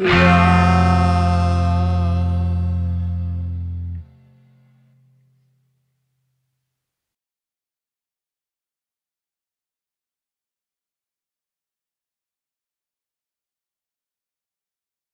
Uau.